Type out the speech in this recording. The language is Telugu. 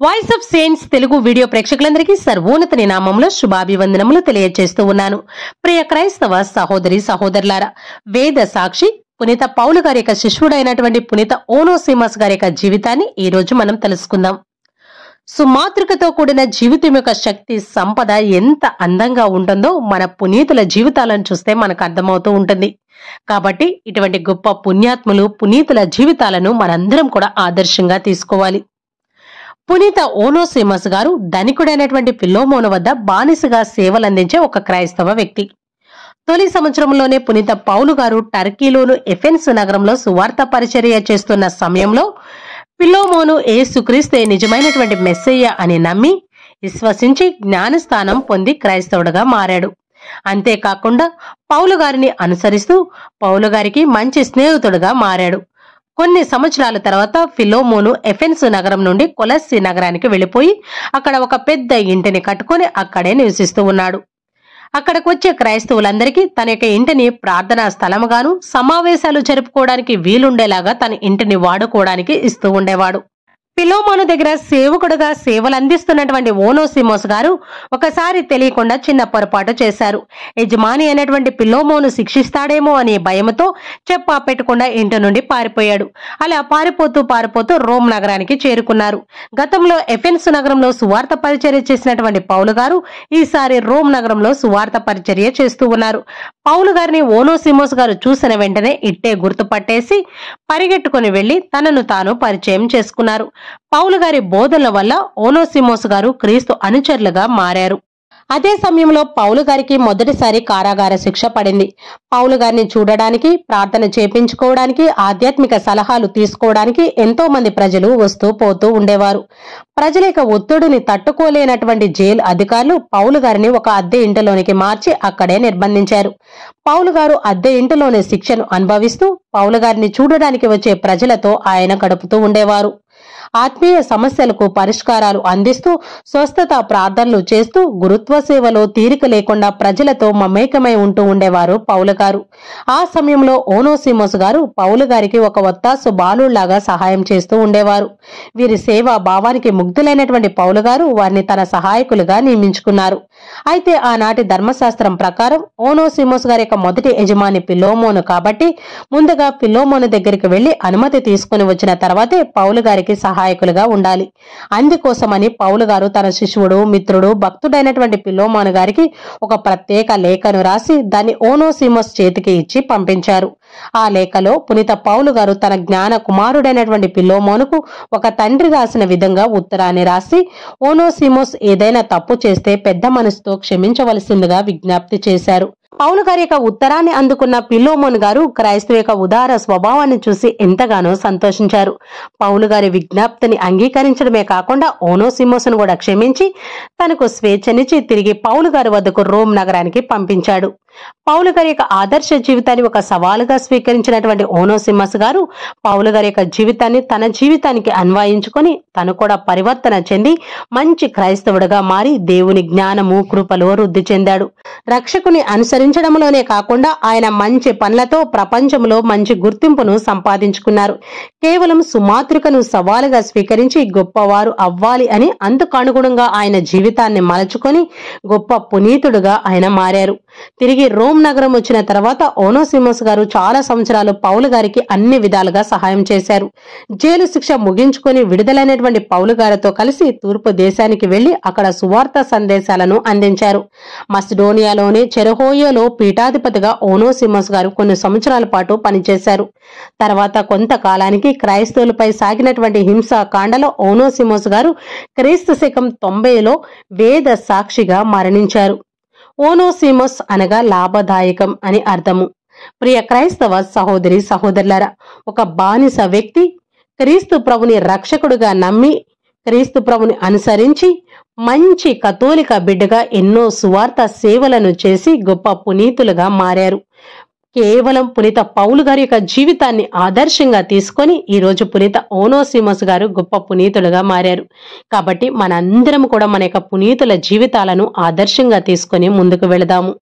Voice of saints Telugu video ప్రేక్షకులందరికీ సర్వోన్నత నినామంలో శుభాభివందనములు తెలియజేస్తూ ఉన్నాను. ప్రియ క్రైస్తవ సహోదరి సహోదరులారా వేద సాక్షి పునీత పౌలు గారి యొక్క శిష్యుడైనటువంటి పునీత ఓనోసీమస్ గారి యొక్క జీవితాన్ని ఈ రోజు మనం తెలుసుకుందాం. సుమాతృకతో కూడిన జీవితం యొక్క శక్తి సంపద ఎంత అందంగా ఉంటుందో మన పునీతుల జీవితాలను చూస్తే మనకు అర్థమవుతూ ఉంటుంది. కాబట్టి ఇటువంటి గొప్ప పుణ్యాత్ములు పునీతుల జీవితాలను మనందరం కూడా ఆదర్శంగా తీసుకోవాలి. పునీత ఓనోసిమస్ గారు ధనికుడైనటువంటి పిల్లోమోను వద్ద బానిసగా సేవలందించే ఒక క్రైస్తవ వ్యక్తి. తొలి సంవత్సరంలోనే పునీత పౌలు గారు టర్కీలోను ఎఫెన్స్ నగరంలో సువార్త పరిచర్య చేస్తున్న సమయంలో పిల్లోమోను ఏసుక్రీస్తే నిజమైనటువంటి మెస్సయ్య అని నమ్మి విశ్వసించి జ్ఞానస్థానం పొంది క్రైస్తవుడుగా మారాడు. అంతేకాకుండా పౌలు గారిని అనుసరిస్తూ పౌలు గారికి మంచి స్నేహితుడుగా మారాడు. కొన్ని సంవత్సరాల తర్వాత ఫిలోమోను ఎఫెన్స్ నగరం నుండి కొలస్సి నగరానికి వెళ్ళిపోయి అక్కడ ఒక పెద్ద ఇంటిని కట్టుకొని అక్కడే నివసిస్తూ ఉన్నాడు. అక్కడికి వచ్చే క్రైస్తవులందరికీ తన యొక్క ఇంటిని ప్రార్థనా స్థలముగాను సమావేశాలు జరుపుకోవడానికి వీలుండేలాగా తన ఇంటిని వాడుకోవడానికి ఇస్తూ ఉండేవాడు. పిలోమాను దగ్గర సేవకుడుగా సేవలు అందిస్తున్నటువంటి ఓనోసిమోస్ గారు ఒకసారి తెలియకుండా చిన్న పొరపాటు చేశారు. యజమాని అయినటువంటి పిల్లోమోను శిక్షిస్తాడేమో అనే భయంతో చెప్పా పెట్టకుండా ఇంటి నుండి పారిపోయాడు. అలా పారిపోతూ పారిపోతూ రోమ్ నగరానికి చేరుకున్నారు. గతంలో ఎఫెన్స్ నగరంలో సువార్త పరిచర్య చేసినటువంటి పౌలు గారు ఈసారి రోమ్ నగరంలో సువార్త పరిచర్య చేస్తూ ఉన్నారు. పౌలు గారిని ఓనోసిమోస్ గారు చూసిన వెంటనే ఇట్టే గుర్తుపట్టేసి పరిగెట్టుకుని వెళ్ళి తనను తాను పరిచయం చేసుకున్నారు. పౌలు గారి బోధనల వల్ల ఓనోసిమోస్ గారు క్రీస్తు అనుచరులుగా మారారు. అదే సమయంలో పౌలు గారికి మొదటిసారి కారాగార శిక్ష పడింది. పౌలు గారిని చూడడానికి ప్రార్థన చేపించుకోవడానికి ఆధ్యాత్మిక సలహాలు తీసుకోవడానికి ఎంతో మంది ప్రజలు వస్తూ పోతూ ఉండేవారు. ప్రజల యొక్క ఒత్తిడిని తట్టుకోలేనటువంటి జైలు అధికారులు పౌలు గారిని ఒక అద్దె ఇంటిలోనికి మార్చి అక్కడే నిర్బంధించారు. పౌలు గారు అద్దె ఇంటిలోనే శిక్షను అనుభవిస్తూ పౌలు గారిని చూడడానికి వచ్చే ప్రజలతో ఆయన గడుపుతూ ఉండేవారు. ఆత్మీయ సమస్యలకు పరిష్కారాలు అందిస్తూ స్వస్థత ప్రార్థనలు చేస్తూ గురుత్వ సేవలో తీరిక లేకుండా ప్రజలతో మమేకమై ఉంటూ ఉండేవారు పౌల గారు. ఆ సమయంలో ఓనోసిమోస్ గారు పౌలు గారికి ఒక ఒత్తాసు బాలుళ్ళాగా సహాయం చేస్తూ ఉండేవారు. వీరి సేవా భావానికి ముగ్ధులైనటువంటి పౌలు గారు వారిని తన సహాయకులుగా నియమించుకున్నారు. అయితే ఆనాటి ధర్మశాస్త్రం ప్రకారం ఓనోసిమోస్ గారి యొక్క మొదటి యజమాని పిలోమోను కాబట్టి ముందుగా పిలోమోను దగ్గరికి వెళ్ళి అనుమతి తీసుకుని వచ్చిన తర్వాతే పౌలు గారికి సహాయకులుగా ఉండాలి. అందుకోసమని పౌలు గారు తన శిశువుడు మిత్రుడు భక్తుడైనటువంటి పిలోమోను గారికి ఒక ప్రత్యేక లేఖను రాసి దాన్ని ఓనోసిమోస్ చేతికి ఇచ్చి పంపించారు. ఆ లేఖలో పునీత పౌలు గారు తన జ్ఞాన కుమారుడైనటువంటి పిల్లోమోనుకు ఒక తండ్రి రాసిన విధంగా ఉత్తరాన్ని రాసి ఓనోసిమోస్ ఏదైనా తప్పు చేస్తే పెద్ద మనసుతో క్షమించవలసిందిగా విజ్ఞప్తి చేశారు. పౌలు గారి యొక్క ఉత్తరాన్ని అందుకున్న పిల్లోమోన్ గారు క్రైస్తవ యొక్క ఉదార స్వభావాన్ని చూసి ఎంతగానో సంతోషించారు. పౌలు గారి విజ్ఞప్తిని అంగీకరించడమే కాకుండా ఓనోసిమోస్ను కూడా క్షమించి తనకు స్వేచ్ఛనిచ్చి తిరిగి పౌలు గారి వద్దకు రోమ్ నగరానికి పంపించాడు. పౌలు గారి యొక్క ఆదర్శ జీవితాన్ని ఒక సవాలుగా స్వీకరించినటువంటి ఓనోసిమ్మస్ గారు పౌలు గారి యొక్క జీవితాన్ని తన జీవితానికి అన్వయించుకొని తను కూడా పరివర్తన చెంది మంచి క్రైస్తవుడిగా మారి దేవుని జ్ఞానము కృపలో వృద్ధి చెందాడు. రక్షకుని అనుసరించడంలోనే కాకుండా ఆయన మంచి పనులతో ప్రపంచంలో మంచి గుర్తింపును సంపాదించుకున్నారు. కేవలం సుమాతృకను సవాలుగా స్వీకరించి గొప్పవారు అవ్వాలి అని అందుకు అనుగుణంగా ఆయన జీవితాన్ని మలచుకొని గొప్ప పునీతుడుగా ఆయన మారారు. తిరిగి రోమ్ నగరం వచ్చిన తర్వాత ఓనోసిమోస్ గారు చాలా సంవత్సరాలు పౌలు గారికి అన్ని విధాలుగా సహాయం చేశారు. జైలు శిక్ష ముగించుకొని విడుదలైనటువంటి పౌలు గారితో కలిసి తూర్పు దేశానికి వెళ్ళి అక్కడ సువార్త సందేశాలను అందించారు. మస్డోనియాలోని చెరహోయోలో పీఠాధిపతిగా ఓనోసిమోస్ గారు కొన్ని సంవత్సరాల పాటు పనిచేశారు. తర్వాత కొంతకాలానికి క్రైస్తవులపై సాగినటువంటి హింసా కాండలో ఓనోసిమోస్ గారు క్రీస్తు శకం తొంభైలో వేద సాక్షిగా మరణించారు. ఓనోసిమోస్ అనగా లాభదాయకం అని అర్థము. ప్రియ క్రైస్తవ సహోదరి సహోదరులారా ఒక బానిస వ్యక్తి క్రీస్తు ప్రభుని రక్షకుడుగా నమ్మి క్రీస్తు ప్రభుని అనుసరించి మంచి కథోలిక బిడ్డగా ఎన్నో సువార్త సేవలను చేసి గొప్ప పునీతులుగా మారారు. కేవలం పునీత పౌలు గారి యొక్క జీవితాన్ని ఆదర్శంగా తీసుకొని ఈ రోజు పునీత ఓనోసిమస్ గారు గొప్ప పునీతులుగా మారారు. కాబట్టి మనందరం కూడా మన యొక్క పునీతుల జీవితాలను ఆదర్శంగా తీసుకొని ముందుకు వెళదాము.